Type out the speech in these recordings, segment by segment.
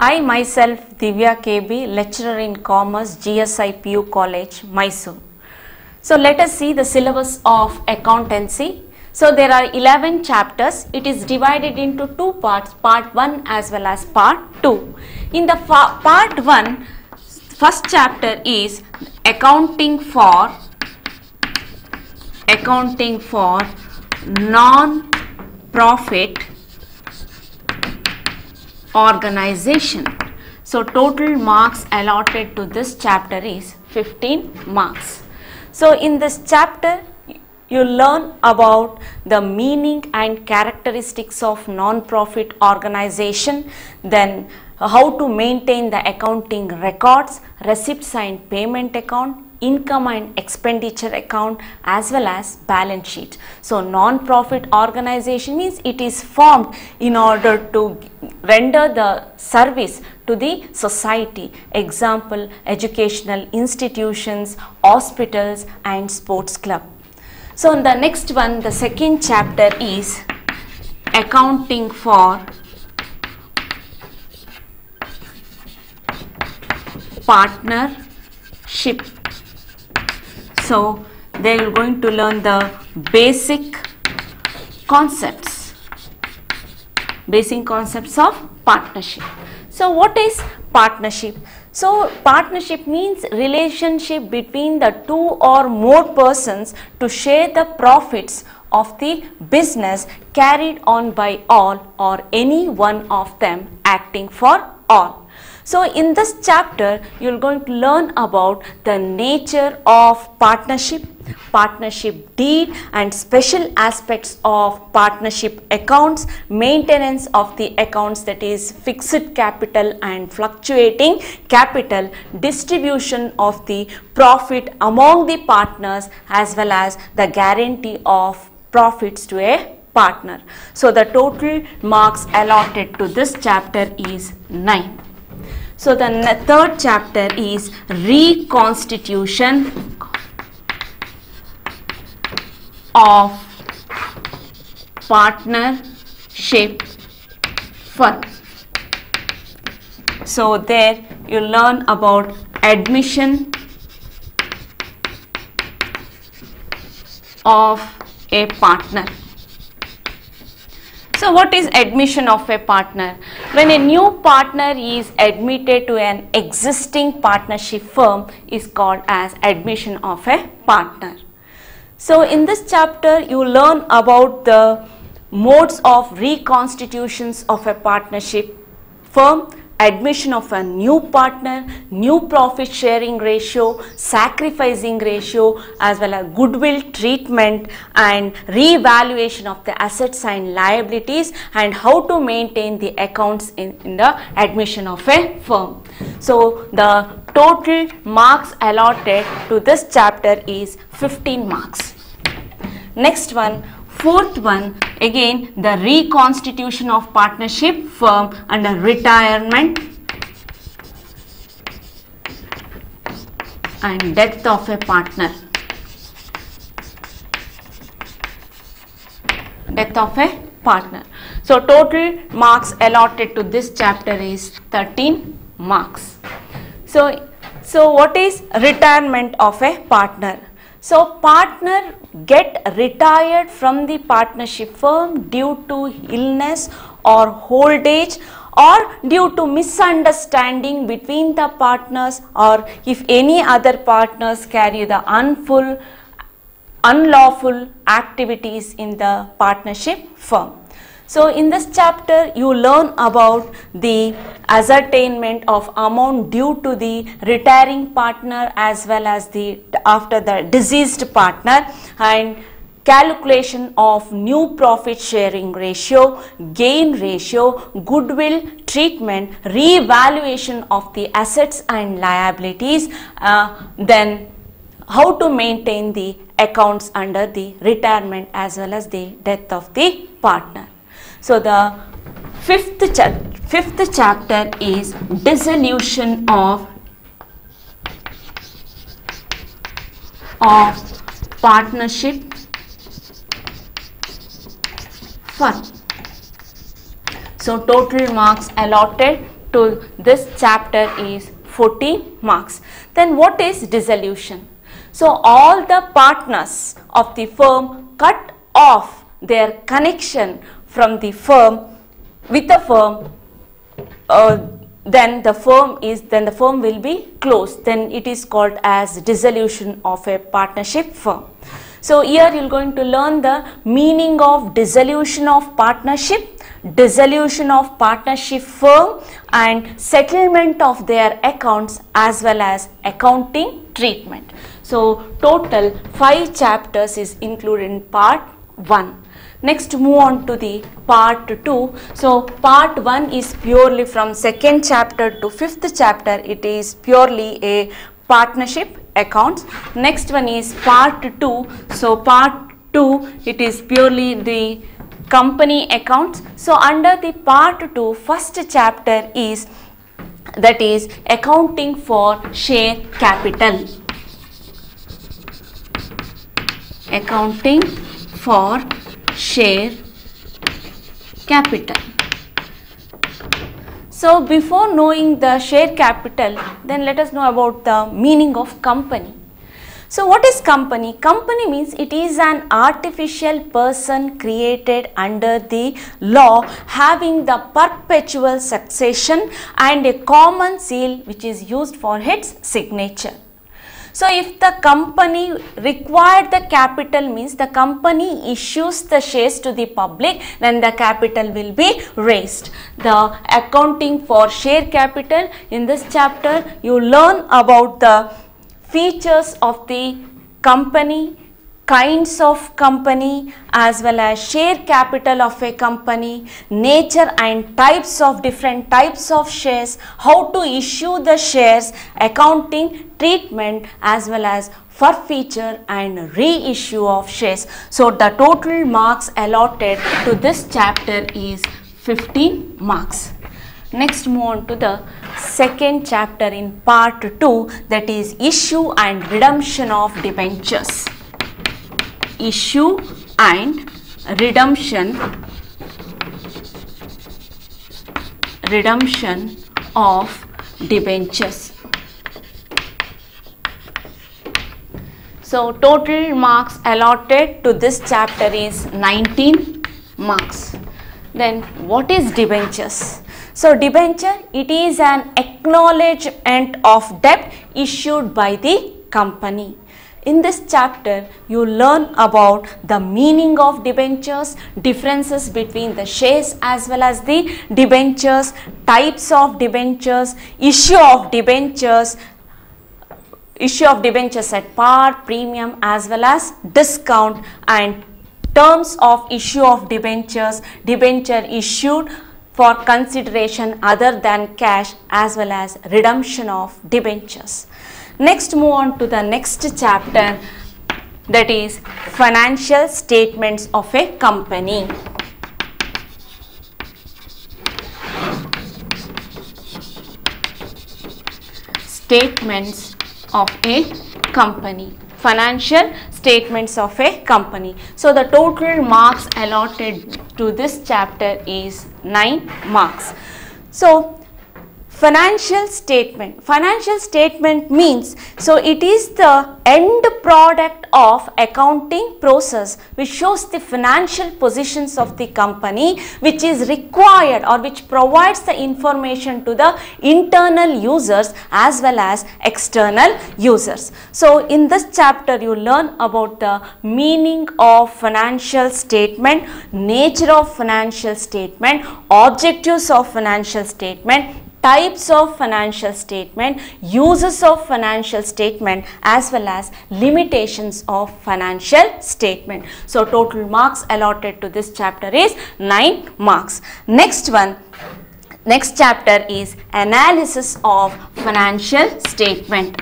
I myself Divya KB, lecturer in commerce, GSI PU College, Mysore. So let us see the syllabus of accountancy. So there are 11 chapters. It is divided into two parts, part 1 as well as part 2. In the part 1, first chapter is accounting for accounting for non profit organization. So total marks allotted to this chapter is 15 marks. So in this chapter you learn about the meaning and characteristics of non-profit organization, then how to maintain the accounting records, receipts and payment account, income and expenditure account as well as balance sheet. So non-profit organization means it is formed in order to render the service to the society. Example educational institutions, hospitals and sports club. So in the next one the second chapter is accounting for partnership so they are going to learn the basic concepts basic concepts of partnership. So what is partnership? So partnership means relationship between the two or more persons to share the profits of the business carried on by all or any one of them acting for all. So in this chapter, you are going to learn about the nature of partnership, partnership deed and special aspects of partnership accounts, maintenance of the accounts that is fixed capital and fluctuating capital, distribution of the profit among the partners as well as the guarantee of profits to a partner. So the total marks allotted to this chapter is 9. So the third chapter is reconstitution of partnership firm. So there you learn about admission of a partner. So what is admission of a partner? When a new partner is admitted to an existing partnership firm is called as admission of a partner. So in this chapter you learn about the modes of reconstitutions of a partnership firm, admission of a new partner, new profit sharing ratio, sacrificing ratio as well as goodwill treatment and re-evaluation of the assets and liabilities and how to maintain the accounts in, in the admission of a firm. So the total marks allotted to this chapter is 15 marks. Next one Fourth one again the reconstitution of partnership firm under retirement and death of a partner. Death of a partner. So total marks allotted to this chapter is 13 marks. So, so what is retirement of a partner? So partner get retired from the partnership firm due to illness or old age or due to misunderstanding between the partners or if any other partners carry the unfull unlawful activities in the partnership firm. So in this chapter you learn about the ascertainment of amount due to the retiring partner as well as the after the deceased partner and calculation of new profit sharing ratio, gain ratio, goodwill treatment, re-evaluation of the assets and liabilities, uh, then how to maintain the accounts under the retirement as well as the death of the partner. So the fifth, cha fifth chapter is dissolution of, of partnership firm. So total marks allotted to this chapter is 40 marks. Then what is dissolution? So all the partners of the firm cut off their connection from the firm with the firm uh, then the firm is then the firm will be closed. Then it is called as dissolution of a partnership firm. So here you are going to learn the meaning of dissolution of partnership dissolution of partnership firm and settlement of their accounts as well as accounting treatment. So total 5 chapters is included in part 1 Next move on to the part 2. So part 1 is purely from second chapter to fifth chapter. It is purely a partnership accounts. Next one is part 2. So part 2 it is purely the company accounts. So under the part 2 first chapter is that is accounting for share capital. Accounting for share capital. So before knowing the share capital, then let us know about the meaning of company. So what is company? Company means it is an artificial person created under the law having the perpetual succession and a common seal which is used for its signature. So if the company required the capital means the company issues the shares to the public then the capital will be raised. The accounting for share capital in this chapter you learn about the features of the company kinds of company as well as share capital of a company, nature and types of different types of shares, how to issue the shares, accounting, treatment as well as for forfeiture and reissue of shares. So, the total marks allotted to this chapter is 15 marks. Next move on to the second chapter in part 2 that is issue and redemption of debentures issue and redemption redemption of debentures. So total marks allotted to this chapter is 19 marks. Then what is debentures? So debenture it is an acknowledgement of debt issued by the company. In this chapter, you learn about the meaning of debentures, differences between the shares as well as the debentures, types of debentures, issue of debentures, issue of debentures at par, premium as well as discount and terms of issue of debentures, debenture issued for consideration other than cash as well as redemption of debentures. Next move on to the next chapter that is financial statements of a company. Statements of a company financial statements of a company. So, the total marks allotted to this chapter is 9 marks. So, financial statement financial statement means so it is the end product of accounting process which shows the financial positions of the company which is required or which provides the information to the internal users as well as external users. So in this chapter you learn about the meaning of financial statement, nature of financial statement, objectives of financial statement, types of financial statement, uses of financial statement as well as limitations of financial statement. So, total marks allotted to this chapter is 9 marks. Next one, next chapter is analysis of financial statement.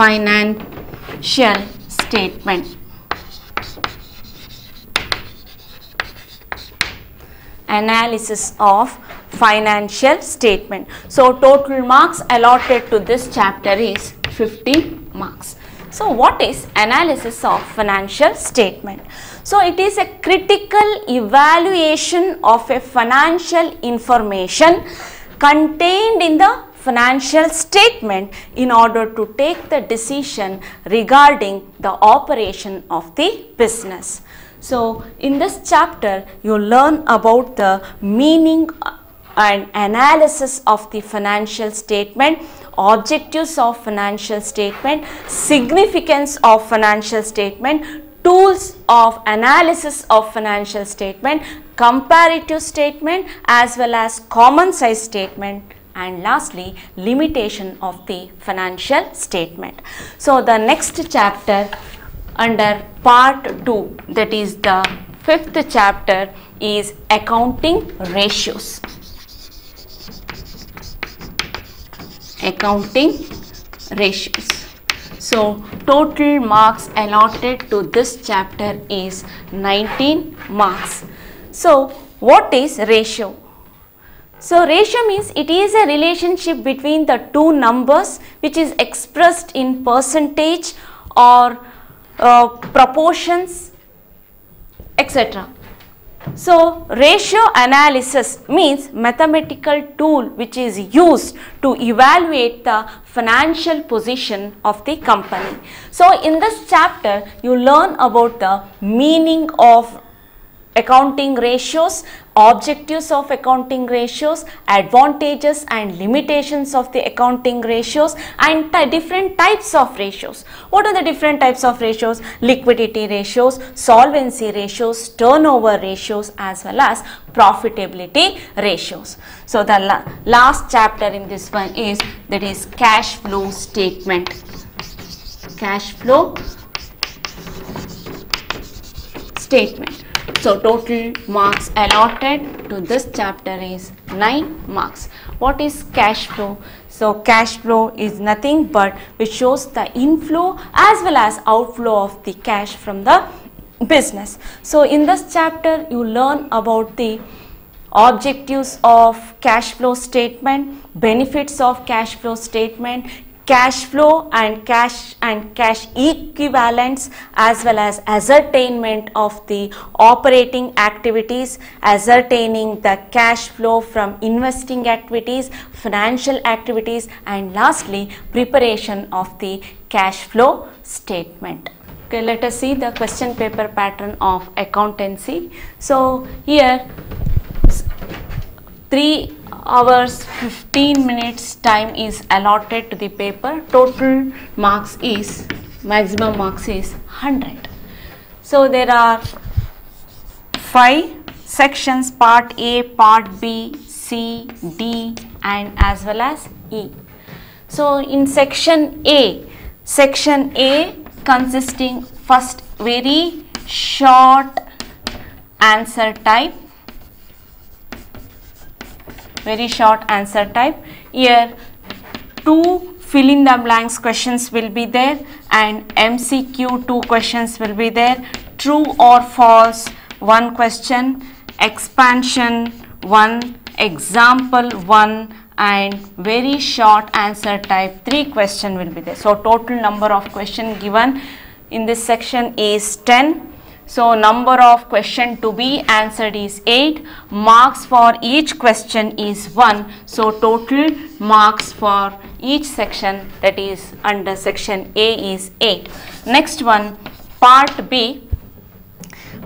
Financial statement. Analysis of financial statement. So, total marks allotted to this chapter is 50 marks. So, what is analysis of financial statement? So it is a critical evaluation of a financial information contained in the financial statement in order to take the decision regarding the operation of the business. So, in this chapter you learn about the meaning and analysis of the financial statement, objectives of financial statement, significance of financial statement, tools of analysis of financial statement, comparative statement as well as common size statement and lastly limitation of the financial statement. So, the next chapter under part 2 that is the fifth chapter is accounting ratios. Accounting ratios. So, total marks allotted to this chapter is 19 marks. So, what is ratio? So, ratio means it is a relationship between the two numbers which is expressed in percentage or uh, proportions etc. So, ratio analysis means mathematical tool which is used to evaluate the financial position of the company. So, in this chapter you learn about the meaning of accounting ratios, objectives of accounting ratios, advantages and limitations of the accounting ratios and different types of ratios. What are the different types of ratios? Liquidity ratios, solvency ratios, turnover ratios as well as profitability ratios. So, the la last chapter in this one is that is cash flow statement. Cash flow statement. So, total marks allotted to this chapter is 9 marks. What is cash flow? So, cash flow is nothing but which shows the inflow as well as outflow of the cash from the business. So, in this chapter you learn about the objectives of cash flow statement, benefits of cash flow statement, cash flow and cash and cash equivalents as well as ascertainment of the operating activities, ascertaining the cash flow from investing activities, financial activities and lastly preparation of the cash flow statement. Okay, let us see the question paper pattern of accountancy. So, here 3 hours 15 minutes time is allotted to the paper. Total marks is maximum marks is 100 so there are five sections part a part b c d and as well as e. So in section a section a consisting first very short answer type very short answer type. Here two fill in the blanks questions will be there and MCQ two questions will be there. True or false one question, expansion one, example one and very short answer type 3 question will be there. So, total number of question given in this section is 10 so, number of question to be answered is 8, marks for each question is 1. So, total marks for each section that is under section A is 8. Next one part B,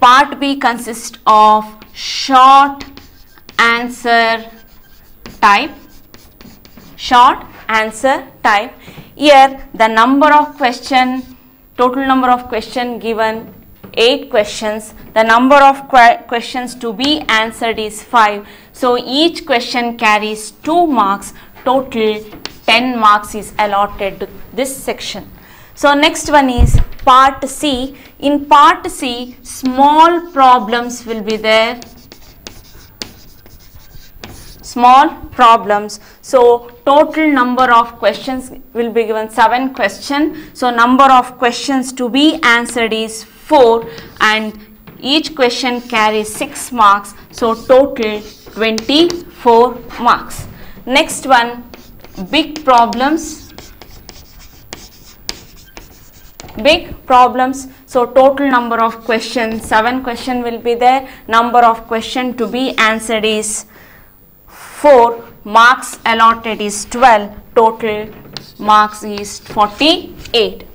part B consists of short answer type, short answer type. Here the number of question, total number of question given 8 questions. The number of questions to be answered is 5. So, each question carries 2 marks. Total 10 marks is allotted to this section. So, next one is part C. In part C, small problems will be there small problems. So, total number of questions will be given 7 question. So, number of questions to be answered is 4 and each question carries 6 marks. So, total 24 marks. Next one big problems. big problems. So total number of questions, 7 question will be there. Number of question to be answered is 4. Marks allotted is 12. Total marks is 48.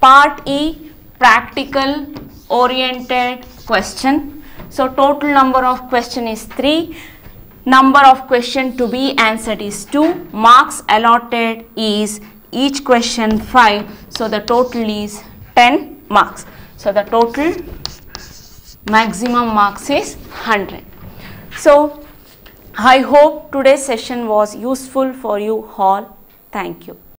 Part E practical oriented question. So total number of question is 3. Number of question to be answered is 2. Marks allotted is each question 5. So the total is 10 marks. So the total maximum marks is 100. So I hope today's session was useful for you all. Thank you.